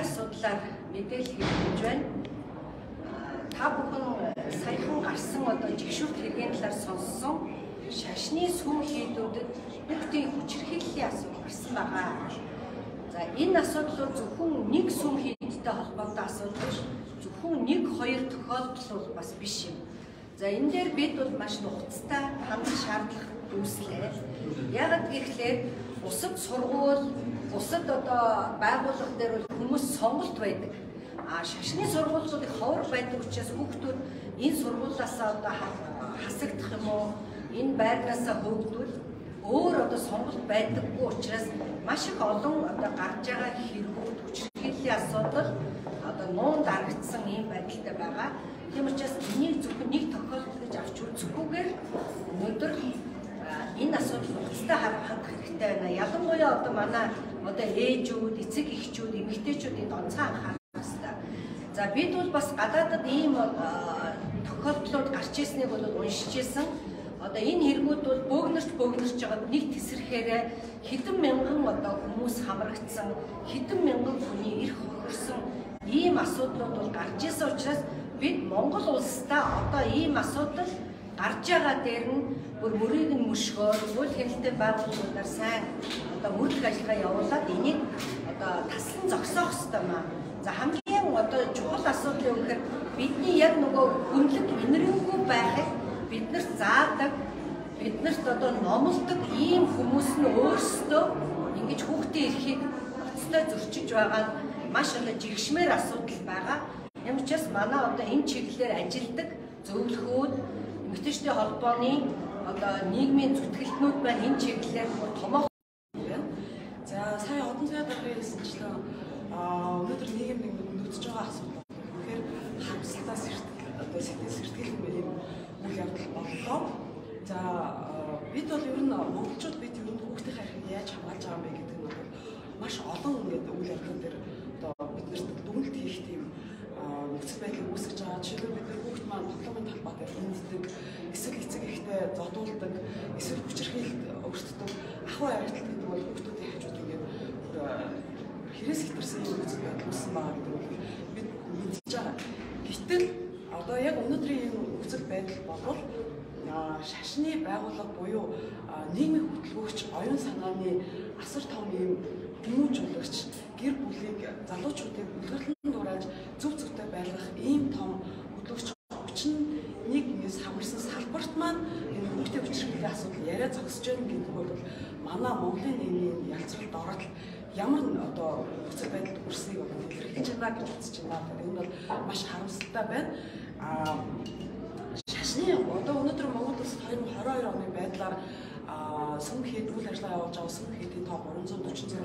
асуудлаар мэдээлэл хэлж байна. Та бүхэн саяхан гарсан одоо жигшүүрт хэргийн талаар сонссон шашны сүм хийдүүдэд бүгдийн хүчирхийллийн асуудал гарсан байгаа. За энэ асуудал зөвхөн нэг сүм хийдтэй холбоотой асуудал биш. Зөвхөн нэг хоёр тохиолдол бас биш юм. За энэ дээр бид бол маш нухацтай хандах шаардлага үүслээ. Яагаад гэвэл усад сургууль, усад одоо байгууллага дээр бол хүмүүс сонголт байдаг. А шашны сургуулиуд их ховор байдаг учраас хүүхдүүд энэ сургуулиасаа одоо хасагдах юм уу? Энэ байрнаасаа хөөгдвөл өөр одоо сонголт байдаггүй учраас маш их олон одоо гарч байгаа хэрэгүүд хүчирхийллийн асуудал одоо нуун дарагдсан ийм байдалтай байгаа. Тийм учраас энийг зөвхөн нэг тохиолдол гэж авч үзэхгүйгээр өнөөдөр энэ асуудал нөхцөлтэй хандах хэрэгтэй байна. Ялангуяа одоо манай одоо ээжүүд, эцэг эхчүүд, эмэгтэйчүүдийн онцгой анхаарах хэрэгтэй. За бид бол бас гадаадад ийм тохиолдлууд гарч ирснийг бол уншиж ирсэн. Одоо энэ хэрэгүүд бол бөөгнөрч бөөгнөрч байгаа нэг тесрэхээрээ хэдэн мянган одоо хүмүүс хамрагдсан, хэдэн мянган хүний эрх хохирсон ийм асуудлууд бол гарч ирсэн учраас бид Монгол улстай одоо ийм асуудал гарч байгаа дээр нь бүр мөрийг нь мөшгөөр үйл хяналтын байгууллагуудаар сайн одоо мөрдөх ажиллагаа явуулаад энийг одоо таслан зогсоох хэрэгтэй маа. За хамгийн одоо чухал асуудал юу гэхээр бидний яг нөгөө үнэлэг инэрэнгүй байхыг биднэрт заадаг биднэрт одоо номлодог ийм хүмүүс нь өөрсдөө ингэж хүүхдийн эрхийг оцтой зөрчиж байгаа маш одоо жигшмээр асуудал байгаа. Ямар ч бас манай одоо энэ чиглэлээр ажилладаг зөвлөхүүд эмэгтэйчдийн холбооны одоо нийгмийн зүтгэлтнүүд байна энэ чиглэлээр томоо байна. За сая одон цагаар дараагийн хэлсэнчлэн өнөөдөр нийгэм нэг нөхөж байгаа асуудал. Тэгэхээр харамсалтаас эртгэл одоо сэтгэл сэртгэл юм үйл явдал боллоо. За бид бол ер нь монголчууд бид ер нь хүүхдийн хайрыг яаж хамгаалж байгаа юм бэ гэдэг нь маш олон үйл явдлууд дээр одоо биднэрт дүгнэлт хийх тийм нөхцөл байдлыг үүсгэж байгаа. Жишээлбэл бид хүүхд маань тоглоомын талбайд энддэг, эсвэл эцэг ихтэй зодуулдаг, эсвэл хүчирхийлэлд өртдөг. Ахуй харилцал гэдэг бол хүүхдүүдийн хажууд ингээд хэрэгс хэтэрсэн нөхцөл байдал үүссэн байгаа гэдэг бол бид мэдж байгаа. Гэтэл одоо яг өнөөдрийн энэ нөхцөл байдал бол шашны байгууллага буюу нийгмийн хөтөлбөгч оюун санааны асар том юм хүмүүжүүлэгч гэр бүлийг залуучуудыг үлгэрлэн дурааж зөв зөвтэй байлгах ийм том хөдөлгөгч хүчин нэг нэгээс хамарсан салбарт маань энэ хүүхдээ хүчирхийллийн асуудал яриа зогсож байна гэдэг бол манай Монголын нийгмийн ялцралд ороод ямар одоо нөхцөл байдалд хүрснийг илэрхийлж байна гэж үзэж байна. Энэ бол маш харамсалтай байна. Аа шашны одоо өнөөдөр Монгол улс 2022 оны байдлаар сүм хэд үйл ажиллагаа явуулж байгаа сүм хэдийн тоо 346.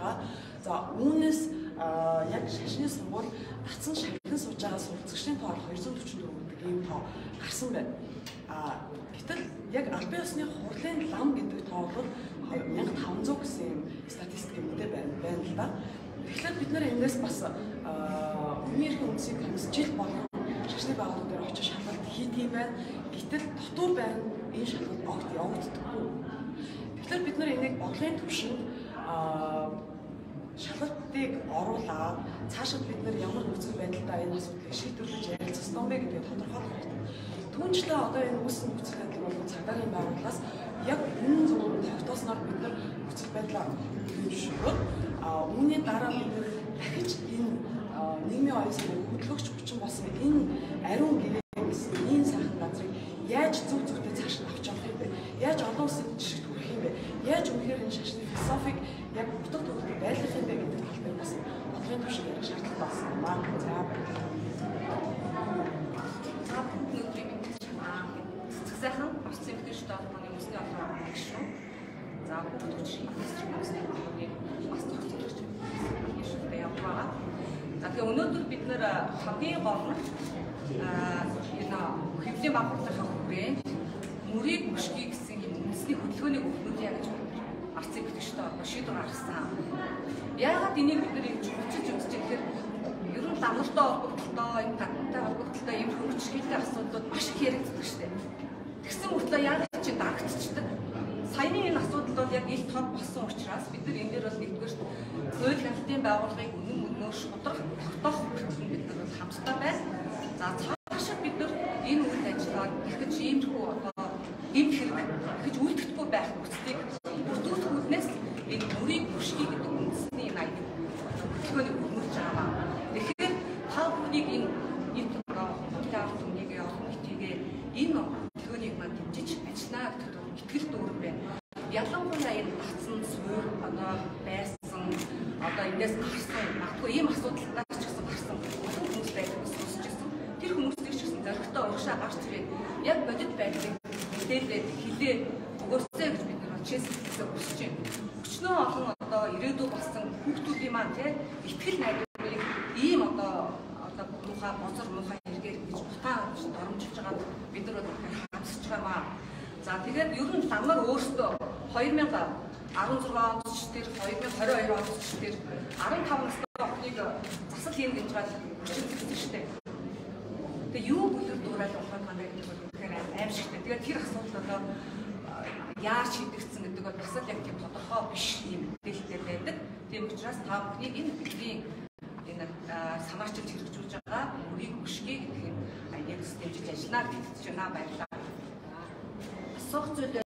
За үүнээс яг шашны сургууль татсан шагнан сууж байгаа суралцагчдын тоо 244 гэдэг ийм тоо гарсан байна. А гэтэл яг албан ёсны хурлын лам гэдэг тоо бол 1500 гэсэн юм статистик юмтэй байна байна л да. Тэгэхээр бид нэр эндээс бас хүний эрхийн үндсийг хэмжиж болгон шашны байгууллагууд дээр очиж шалгалт хийдгийм байна. Гэтэл дотор байна энэ шалгалт огт явагддаггүй. Тэгэхээр бид нар энийг бодлогын түвшинд шалгалтыг оруулаад цаашид бид нар ямар нөхцөл байдалтай энэ асуудлыг шийдвэрлэж ярилцах ёстой бэ гэдгийг тодорхойлох хэрэгтэй. Түүнчлээ одоо энэ үүссэн нөхцөл байдал бол цагдаагийн байгууллагаас яг үнэн зөв тогтоосноор бид нар нөхцөл байдлаа зөвшөөрөд а үүний дараа бид дахиж энэ нийгмийн оюун санааны хөдөлгөгч хүчин болсон энэ ариун гэрээ гэсэн энэ сайхан газрыг яаж зөв зөвтэй цааш нь авч явах юм бэ? Яаж олон улсын жишгт хүрэх юм бэ? Яаж үнэхээр энэ шашны философик яг утга төгөлд байлгах юм бэ гэдэг тал дээр бас бодлогын түвшин ярих шаардлага болсон юм аа. За сайхан орцсон эмэгтэйчүүд холбооны үндэсний олон гишүүн. За бүгд хүчин хэсэг үндэсний холбооны бас тогтолцогч гишүүнтэй явж байгаа. За тэгээ өнөөдөр бид нэр хамгийн гол нь энэ хэвлийн байгууллагын хүрээнд мөрийг мөшгий гэсэн үндэсний хөдөлгөөнийг өгнүүд яа гэж арцын битгчтэй холбоо шийдвэр гаргасан. Яагаад энийг бид нэр ингэж хүчилж үзэж гэхээр ер нь ламнартай холбогдлоо, энэ гадтай холбогдлоо юм хөвчлөлтэй асуудлууд маш их яригддаг шүү дээ гэсэн мөртлөө яг чи дагтчдаг. Саяны энэ асуудал бол яг их тод болсон учраас бид нар энэ дээр бол нэгдүгээр хууль хяналтын байгууллагыг үнэн мөнөөр шударга тогтоох хүртэл бид нар хамтдаа байна. За цаашаа бид нар энэ үйл ажиллагааг их гэж иймэрхүү одоо эм хэрэг гэж үлдэхгүй байх үстийг бүрдүүлэх үүднээс энэ мөрийг бүршгийг гэдэг Ялангуяа энэ батсан суурь одоо байсан одоо эндээс гарсан магадгүй ийм асуудалтай ч гэсэн гарсан хүмүүс байдаг сонсч байсан. Тэр хүмүүсийг ч гэсэн зөрөгтэй урагшаа гарч ирээд яг бодит байдлыг мэдээлээд хилээ өгөөсэй гэж бид нар чээс хэлсэн хүсэж байна. Өчнөө олон одоо ирээдүй болсон хүүхдүүдийн маань тий ихтгэл найдварыг ийм одоо одоо муухай бозор муухай хэрэгээр гэж утаа доромжилж байгаа бид нар хамсаж байгаа. За тэгээд ер нь ламар өөртөө 2016 онд ч тэр 2022 онд ч тэр 15 настай охиныг засал хийн гэж байгаа хүчин шүү дээ. Тэгээ юу бүлэр дуурайд болох маань гэдэг бол үнэхээр аимшигтай. Тэгээд тэр асуудал одоо яаж шийдэгдсэн гэдэг бол бас л яг тийм тодорхой биш юм мэдээлэлтэй байдаг. Тийм учраас та бүхнийг энэ бидний энэ самаарчилж хэрэгжүүлж байгаа үрийг өшгий гэдэг энэ яг системжиж ажиллана гэж байна баярлалаа. Асуух зүйл